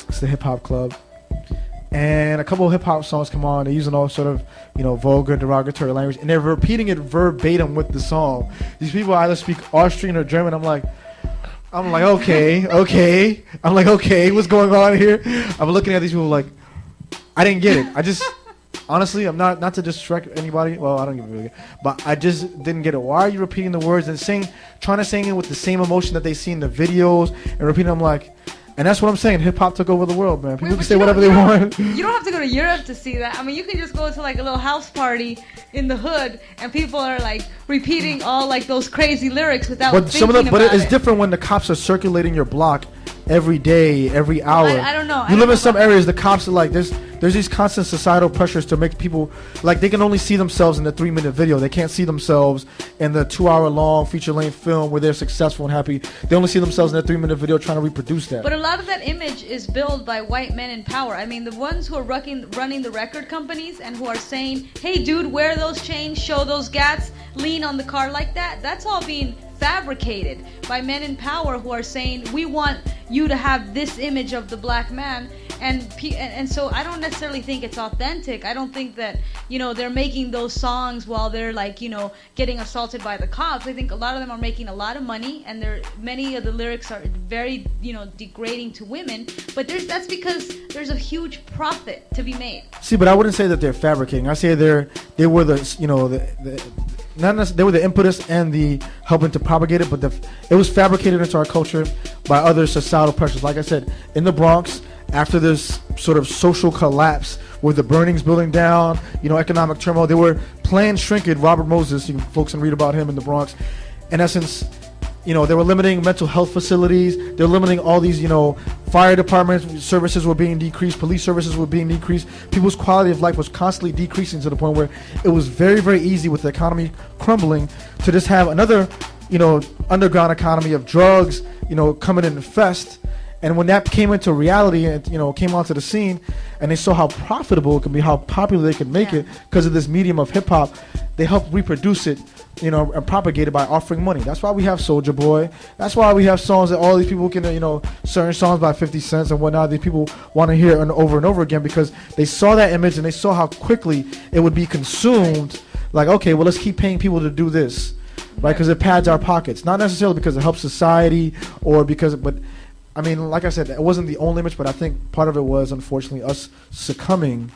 It's the hip hop club, and a couple of hip hop songs come on. They're using all sort of you know vulgar, derogatory language, and they're repeating it verbatim with the song. These people either speak Austrian or German. I'm like. I'm like, okay, okay. I'm like, okay, what's going on here? I'm looking at these people like, I didn't get it. I just, honestly, I'm not not to distract anybody. Well, I don't a really, but I just didn't get it. Why are you repeating the words and saying, trying to sing it with the same emotion that they see in the videos and repeating? I'm like, and that's what I'm saying. Hip hop took over the world, man. People Wait, can say whatever they you want. <laughs> You don't have to go to Europe to see that. I mean, you can just go to like a little house party in the hood, and people are like repeating all like those crazy lyrics without But some of the, but it's it. different when the cops are circulating your block every day, every hour. I don't know. You live in some areas, the cops are like, there's there's these constant societal pressures to make people like they can only see themselves in the three minute video. They can't see themselves in the two hour long feature length film where they're successful and happy. They only see themselves in a three minute video trying to reproduce that. But a lot of that image is built by white men in power. I mean, the ones who are running, running the record companies and who are saying, hey, dude, wear those chains, show those gats, lean on the car like that, that's all being fabricated by men in power who are saying, we want you to have this image of the black man and and so I don't necessarily think it's authentic. I don't think that you know they're making those songs while they're like you know getting assaulted by the cops. I think a lot of them are making a lot of money, and there many of the lyrics are very you know degrading to women. But there's that's because there's a huge profit to be made. See, but I wouldn't say that they're fabricating. I say they're they were the you know the, the not they were the impetus and the helping to propagate it, but the, it was fabricated into our culture by other societal pressures. Like I said, in the Bronx, after this sort of social collapse with the burnings building down, you know, economic turmoil, they were playing shrinkage. Robert Moses, you folks can read about him in the Bronx. In essence, you know, they were limiting mental health facilities. They're limiting all these, you know, fire department services were being decreased, police services were being decreased. People's quality of life was constantly decreasing to the point where it was very, very easy with the economy crumbling to just have another, you know, underground economy of drugs, you know, coming in fest and when that came into reality and you know came onto the scene, and they saw how profitable it could be, how popular they could make yeah. it because of this medium of hip hop, they helped reproduce it, you know, and propagate it by offering money. That's why we have Soulja Boy. That's why we have songs that all these people can, you know, certain songs by 50 Cent and whatnot. These people want to hear and over and over again because they saw that image and they saw how quickly it would be consumed. Like, okay, well, let's keep paying people to do this right? Because it pads our pockets, not necessarily because it helps society or because, but I mean, like I said, it wasn't the only image, but I think part of it was unfortunately us succumbing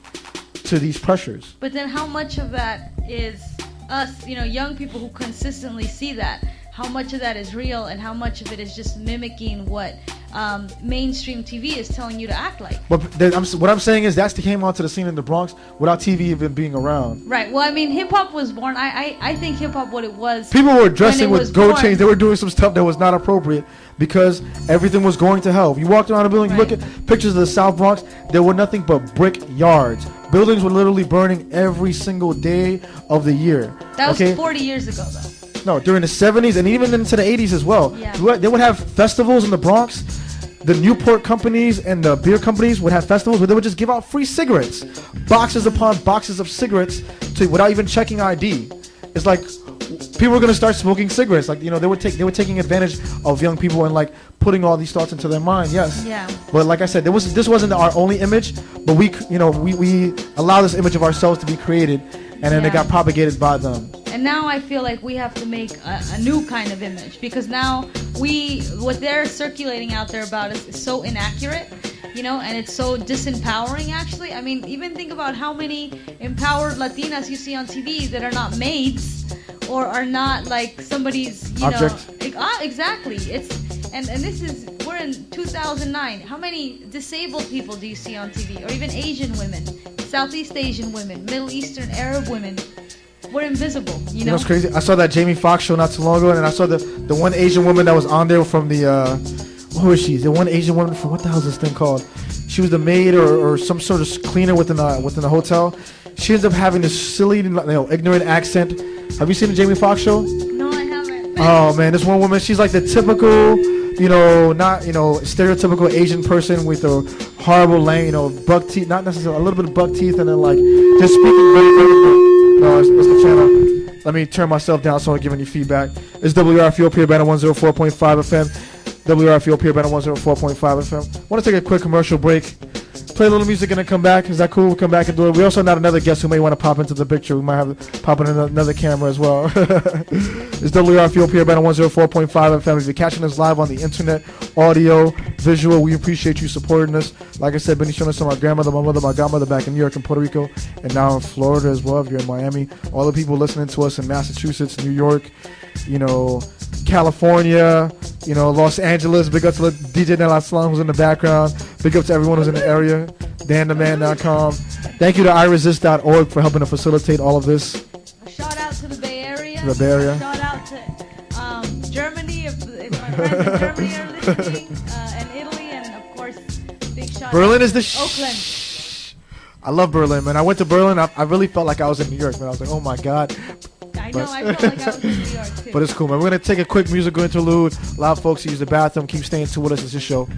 to these pressures. But then, how much of that is us, you know, young people who consistently see that? How much of that is real, and how much of it is just mimicking what um, mainstream TV is telling you to act like. But I'm, what I'm saying is that's the came onto the scene in the Bronx without TV even being around. Right. Well, I mean, hip hop was born. I I, I think hip hop what it was. People were dressing with gold chains. They were doing some stuff that was not appropriate because everything was going to hell. You walked around a building, right. look at pictures of the South Bronx. There were nothing but brick yards. Buildings were literally burning every single day of the year. That was okay? 40 years ago, though. No, during the 70s and even into the 80s as well. Yeah. They would have festivals in the Bronx the Newport companies and the beer companies would have festivals where they would just give out free cigarettes, boxes upon boxes of cigarettes, to without even checking ID. It's like people were gonna start smoking cigarettes. Like you know, they were take they were taking advantage of young people and like putting all these thoughts into their mind. Yes. Yeah. But like I said, there was this wasn't our only image, but we you know we we allow this image of ourselves to be created, and then yeah. it got propagated by them. And now I feel like we have to make a, a, new kind of image because now we, what they're circulating out there about us is so inaccurate, you know, and it's so disempowering actually. I mean, even think about how many empowered Latinas you see on TV that are not maids or are not like somebody's, you Object. know. Ah, exactly. It's, and, and this is, we're in 2009. How many disabled people do you see on TV? Or even Asian women, Southeast Asian women, Middle Eastern Arab women we're invisible. You know? you know what's crazy? I saw that Jamie Foxx show not too long ago, and I saw the the one Asian woman that was on there from the uh, who is she? The one Asian woman from what the hell is this thing called? She was the maid or, or some sort of cleaner within a within the hotel. She ends up having this silly, you know, ignorant accent. Have you seen the Jamie Foxx show? No, I haven't. Oh man, this one woman, she's like the typical, you know, not you know, stereotypical Asian person with a horrible, lame, you know, buck teeth, not necessarily a little bit of buck teeth, and then like just speaking very, very no, it's, it's the channel. Let me turn myself down so I'm giving you feedback. It's WRFU Pure Banner 104.5 FM. WRFU Pure Banner 104.5 FM. I want to take a quick commercial break play a little music and then come back. Is that cool? We'll come back and do it. We also have another guest who may want to pop into the picture. We might have pop in another camera as well. <laughs> it's WRFU here about 104.5 FM. If you're catching us live on the internet, audio, visual, we appreciate you supporting us. Like I said, us to my grandmother, my mother, my godmother back in New York and Puerto Rico, and now in Florida as well. If you're in Miami, all the people listening to us in Massachusetts, New York, you know, California, you know, Los Angeles. Big up to DJ Slum who's in the background. Big up to everyone who's in the area. DanTheMan.com. Thank you to iresist.org for helping to facilitate all of this. A shout out to the Bay Area. To the Bay Area. Shout out to um, Germany, if, if my friends in Germany are listening, uh, and Italy, and of course, big shout Berlin out is the sh- Oakland. I love Berlin, man. I went to Berlin. I, I really felt like I was in New York, man. I was like, oh my god. I know. Like I was in New York too. <laughs> But it's cool, man. We're gonna take a quick musical interlude. A lot of folks use the bathroom. Keep staying tuned with us. It's your show.